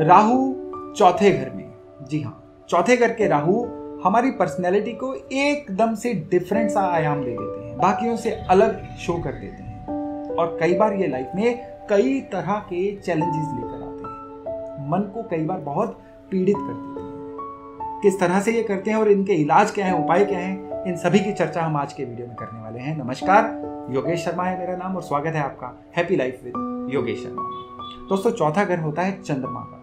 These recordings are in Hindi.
राहु चौथे घर में। जी हाँ चौथे घर के राहु हमारी पर्सनैलिटी को एकदम से डिफरेंट सा आयाम दे देते हैं, बाकियों से अलग शो कर देते हैं और कई बार ये लाइफ में कई तरह के चैलेंजेस लेकर आते हैं। मन को कई बार बहुत पीड़ित कर देते हैं। किस तरह से ये करते हैं और इनके इलाज क्या है, उपाय क्या है, इन सभी की चर्चा हम आज के वीडियो में करने वाले हैं। नमस्कार, योगेश शर्मा है मेरा नाम और स्वागत है आपका happy life with Yogesh Sharma. दोस्तों, चौथा घर होता है चंद्रमा का।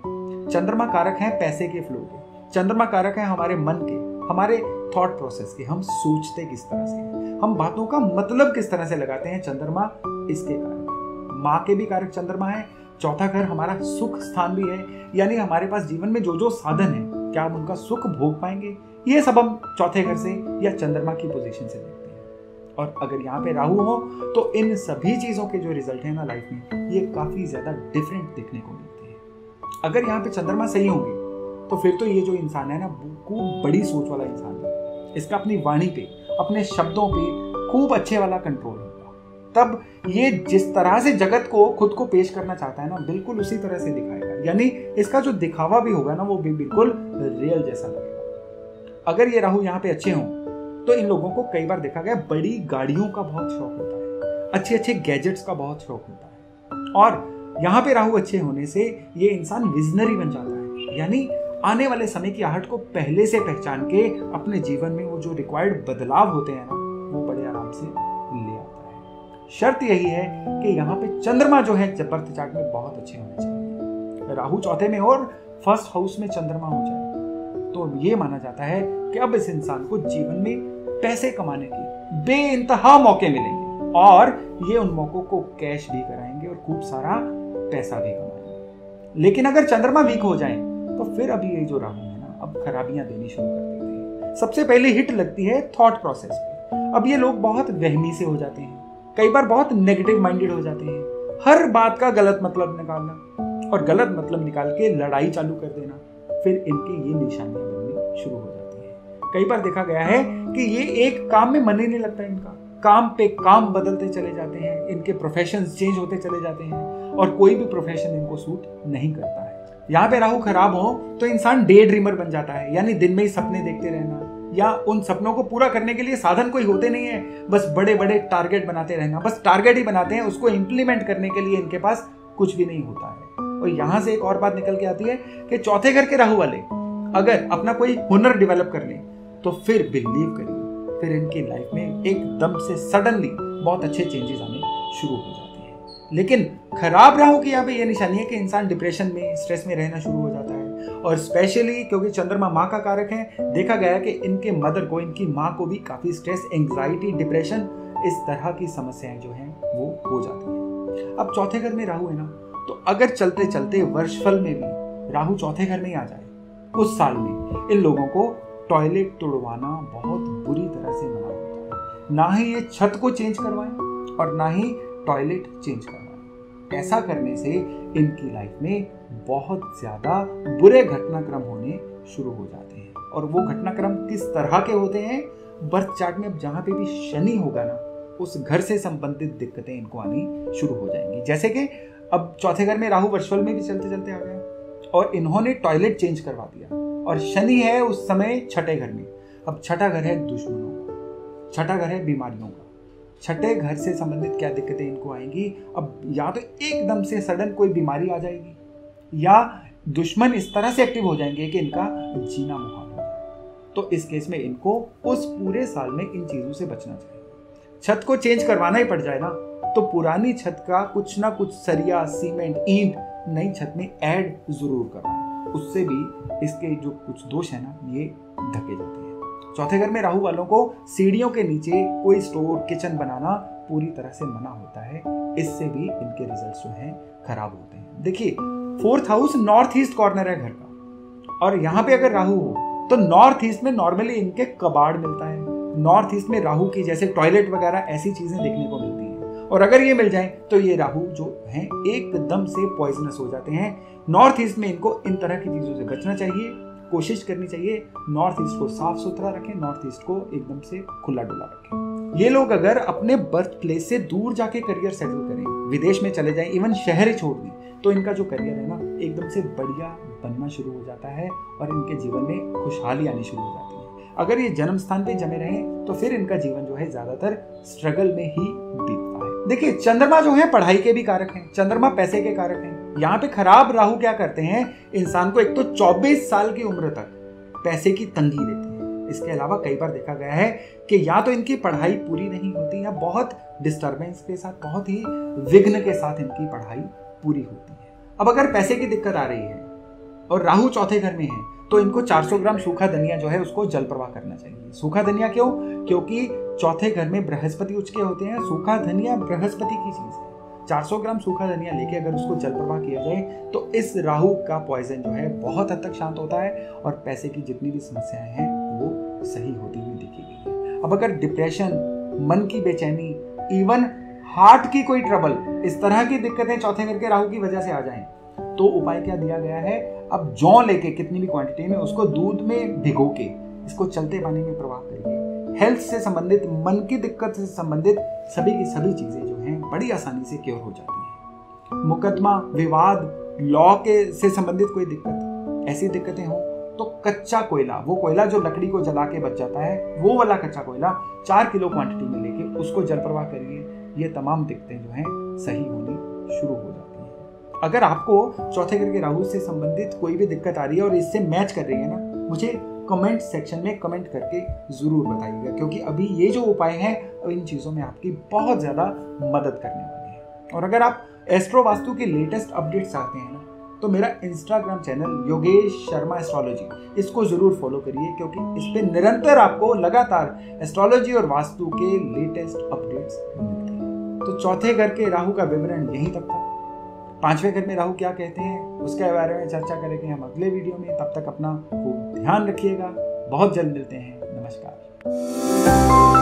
चंद्रमा कारक है पैसे के फ्लो के। चंद्रमा कारक है हमारे मन के, हमारे थॉट प्रोसेस के। हम सोचते किस तरह से हम बातों का मतलब किस तरह से लगाते हैं चंद्रमा इसके कारक माँ के भी कारक चंद्रमा है, चौथा घर हमारा सुख स्थान भी है। यानी हमारे पास जीवन में जो जो साधन है, क्या हम उनका सुख भोग पाएँगे? ये सब हम चौथे घर से या चंद्रमा की पोजीशन से देखते हैं। और अगर यहाँ पे राहु हो तो इन सभी चीज़ों के जो रिज़ल्ट है ना लाइफ में, ये काफ़ी ज़्यादा डिफरेंट देखने को मिलते हैं। अगर यहाँ पे चंद्रमा सही होगी तो फिर तो ये जो इंसान है ना, खूब बड़ी सोच वाला इंसान है। इसका अपनी वाणी पे, अपने शब्दों पे खूब अच्छे वाला कंट्रोल होगा तब ये जिस तरह से जगत को, खुद को पेश करना चाहता है ना, बिल्कुल उसी तरह से दिखाएगा। यानी इसका जो दिखावा भी होगा ना, वो भी बिल्कुल रियल जैसा लगेगा। अगर ये राहु यहाँ पे अच्छे हों तो इन लोगों को कई बार देखा गया, बड़ी गाड़ियों का बहुत शौक होता है। अच्छे अच्छे गैजेट्स का बहुत शौक होता है। और यहाँ पे राहु अच्छे होने से ये इंसान विजनरी बन जाता है। यानी आने वाले समय की आहट को पहले से पहचान के अपने जीवन में वो जो रिक्वायर्ड बदलाव होते हैं ना, वो बड़े आराम से ले आता है। शर्त यही है कि यहाँ पे चंद्रमा जो है बर्थ चार्ट में बहुत अच्छे होने चाहिए। राहु चौथे में और फ़र्स्ट हाउस में चंद्रमा हो जाए। तो ये माना जाता है कि अब इस इंसान को जीवन में पैसे कमाने के बे मौके मिलेंगे। और ये उन मौकों को कैश भी कराएँगे और खूब सारा पैसा भी कमाएँगे लेकिन अगर चंद्रमा वीक हो जाए तो फिर अभी ये जो राहु है ना, अब खराबियाँ देनी शुरू कर देते हैं। सबसे पहले हिट लगती है थॉट प्रोसेस पे। अब ये लोग बहुत वहमी से हो जाते हैं। कई बार बहुत नेगेटिव माइंडेड हो जाते हैं। हर बात का गलत मतलब निकालना और गलत मतलब निकाल के लड़ाई चालू कर देना, फिर इनके ये निशानियाँ बननी शुरू हो जाती है। कई बार देखा गया है कि ये एक काम में मन ही नहीं लगता इनका। काम पे काम बदलते चले जाते हैं, इनके प्रोफेशन चेंज होते चले जाते हैं, और कोई भी प्रोफेशन इनको सूट नहीं करता है। यहाँ पे राहु खराब हो तो इंसान डे ड्रीमर बन जाता है, यानी दिन में ही सपने देखते रहना, या उन सपनों को पूरा करने के लिए साधन कोई होते नहीं है, बस बड़े बड़े टारगेट बनाते रहना, बस टारगेट ही बनाते हैं, उसको इंप्लीमेंट करने के लिए इनके पास कुछ भी नहीं होता है। और यहाँ से एक और बात निकल के आती है कि चौथे घर के राहु वाले, अगर अपना कोई हुनर डेवलप कर ले तो फिर बिलीव करिए। फिर इनकी लाइफ में एकदम से सडनली बहुत अच्छे चेंजेस आने शुरू हो जाते हैं। लेकिन खराब राहु की यहाँ पे ये निशानी है कि इंसान डिप्रेशन में स्ट्रेस में रहना शुरू हो जाता है। और स्पेशली क्योंकि चंद्रमा माँ का कारक है, देखा गया कि इनके मदर को, इनकी माँ को भी काफ़ी स्ट्रेस एंग्जाइटी डिप्रेशन इस तरह की समस्याएँ जो हैं वो हो जाती हैं। अब चौथे घर में राहु है ना तो अगर चलते चलते वर्षफल में भी राहु चौथे घर में ही आ जाए, उस साल में इन लोगों को टॉयलेट तोड़वाना बहुत बुरी तरह से मना होता है। ना ही ये छत को चेंज करवाएँ और ना ही टॉयलेट चेंज करवाएँ। ऐसा करने से इनकी लाइफ में बहुत ज़्यादा बुरे घटनाक्रम होने शुरू हो जाते हैं। और वो घटनाक्रम किस तरह के होते हैं बर्थ चार्ट में अब जहाँ पे भी शनि होगा ना, उस घर से संबंधित दिक्कतें इनको आनी शुरू हो जाएँगी। जैसे कि अब चौथे घर में राहु वर्चुअल में भी चलते चलते आ गया और इन्होंने टॉयलेट चेंज करवा दिया। और शनि है उस समय छठे घर में। अब छठा घर है दुश्मनों का, छठा घर है बीमारियों का। छठे घर से संबंधित क्या दिक्कतें इनको आएँगी? अब या तो एकदम से सडन कोई बीमारी आ जाएगी, या दुश्मन इस तरह से एक्टिव हो जाएँगे कि इनका जीना मुहाल तो इस केस में इनको उस पूरे साल में इन चीज़ों से बचना चाहिए। छत को चेंज करवाना ही पड़ जाए ना तो पुरानी छत का कुछ ना कुछ सरिया, सीमेंट, ईंट नई छत में ऐड ज़रूर करवाएँ। उससे भी इसके जो कुछ दोष है ना, ये ढके जाते हैं। चौथे घर में राहु वालों को सीढ़ियों के नीचे कोई स्टोर, किचन बनाना पूरी तरह से मना होता है। इससे भी इनके रिज़ल्ट जो हैं, खराब होते हैं। देखिए fourth house north east corner है घर का। और यहाँ पे अगर राहु हो तो नॉर्थ ईस्ट में नॉर्मली इनके कबाड़ मिलता है। नॉर्थ ईस्ट में राहु की जैसे टॉयलेट वगैरह, ऐसी चीज़ें देखने को मिलती हैं। और अगर ये मिल जाए तो ये राहु जो है, एकदम से पॉइजनस हो जाते हैं। नॉर्थ ईस्ट में इनको इन तरह की चीज़ों से बचना चाहिए, कोशिश करनी चाहिए नॉर्थ ईस्ट को साफ़ सुथरा रखें नॉर्थ ईस्ट को एकदम से खुला डुला रखें। ये लोग अगर अपने बर्थ प्लेस से दूर जाके करियर सेटल करें, विदेश में चले जाएँ इवन शहर ही छोड़ दें तो इनका जो करियर है ना, एकदम से बढ़िया बनना शुरू हो जाता है और इनके जीवन में खुशहाली आनी शुरू हो जाती है। अगर ये जन्म स्थान पे जमे रहें तो फिर इनका जीवन जो है, ज़्यादातर स्ट्रगल में ही बीतता है देखिए, चंद्रमा जो है, पढ़ाई के भी कारक हैं, चंद्रमा पैसे के कारक हैं। यहाँ पे खराब राहु क्या करते हैं, इंसान को एक तो 24 साल की उम्र तक पैसे की तंगी देते हैं। इसके अलावा कई बार देखा गया है कि या तो इनकी पढ़ाई पूरी नहीं होती या बहुत डिस्टर्बेंस के साथ, बहुत ही विघ्न के साथ इनकी पढ़ाई पूरी होती है। अब अगर पैसे की दिक्कत आ रही है और राहु चौथे घर में है तो इनको 400 ग्राम सूखा धनिया जो है, उसको जल प्रवाह करना चाहिए। सूखा धनिया क्यों? क्योंकि चौथे घर में बृहस्पति उचके होते हैं, सूखा धनिया, बृहस्पति की चीज़। है 400 ग्राम सूखा धनिया लेके अगर उसको जल प्रवाह किया जाए तो इस राहु का पॉइजन जो है, बहुत हद तक शांत होता है और पैसे की जितनी भी समस्याएँ हैं, वो सही होती हुई दिखेगी अब अगर डिप्रेशन मन की बेचैनी इवन हार्ट की कोई ट्रबल इस तरह की दिक्कतें चौथे घर के राहु की वजह से आ जाएँ तो उपाय क्या दिया गया है? अब जौ लेके कितनी भी क्वांटिटी में उसको दूध में भिगो के, इसको चलते पानी में प्रवाह करिए। हेल्थ से संबंधित, मन की दिक्कत से संबंधित सभी की सभी चीज़ें जो हैं, बड़ी आसानी से क्योर हो जाती हैं। मुकदमा, विवाद लॉ के से संबंधित कोई दिक्कत, ऐसी दिक्कतें हो तो कच्चा कोयला, वो कोयला जो लकड़ी को जला के बच जाता है, वो वाला कच्चा कोयला चार किलो क्वांटिटी में लेके उसको जल प्रवाह करिए, ये तमाम दिक्कतें जो हैं, सही होनी शुरू हो जाती हैं। अगर आपको चौथे घर के राहु से संबंधित कोई भी दिक्कत आ रही है और इससे मैच कर रही है ना, मुझे कमेंट सेक्शन में कमेंट करके ज़रूर बताइएगा, क्योंकि अभी ये जो उपाय हैं इन चीज़ों में आपकी बहुत ज़्यादा मदद करने वाले हैं। और अगर आप एस्ट्रो वास्तु के लेटेस्ट अपडेट्स चाहते हैं ना तो मेरा Instagram channel Yogesh Sharma astrology इसको ज़रूर फॉलो करिए, क्योंकि इस पर निरंतर आपको लगातार एस्ट्रोलॉजी और वास्तु के लेटेस्ट अपडेट्स मिलते हैं। तो चौथे घर के राहु का विवरण यहीं तक था। पाँचवें घर में राहु क्या कहते हैं, उसके बारे में चर्चा करेंगे हम अगले वीडियो में। तब तक अपना खूब ध्यान रखिएगा। बहुत जल्द मिलते हैं। नमस्कार।